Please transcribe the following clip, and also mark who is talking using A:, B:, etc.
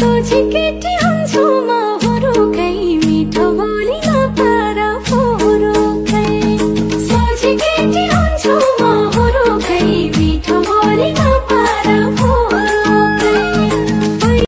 A: सोझी केटी